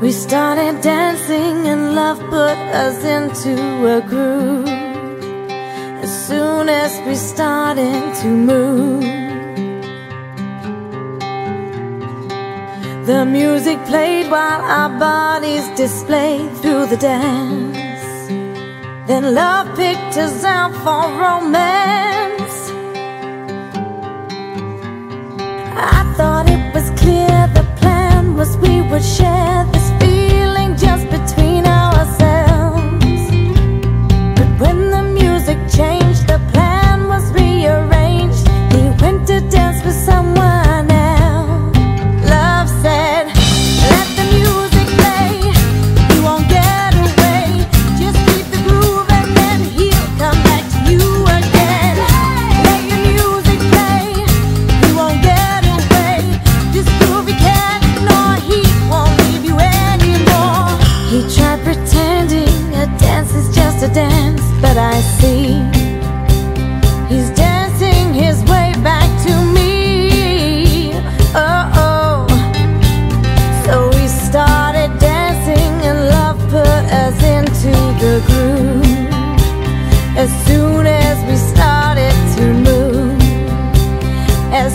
We started dancing and love put us into a groove. As soon as we started to move. The music played while our bodies displayed through the dance. Then love picked us out for romance. I thought it was clear the plan was we would share that I see. He's dancing his way back to me. Oh, oh So we started dancing and love put us into the groove. As soon as we started to move As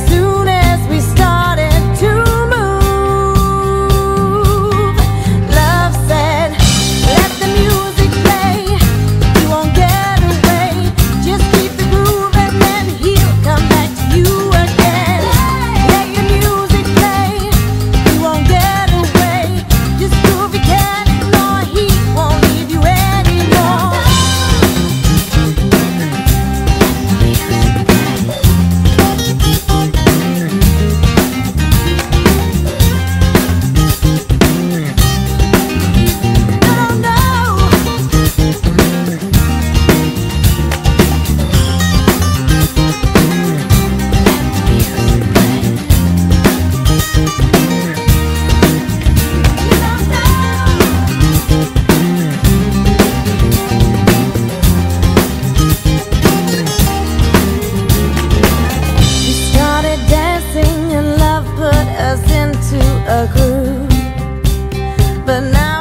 the night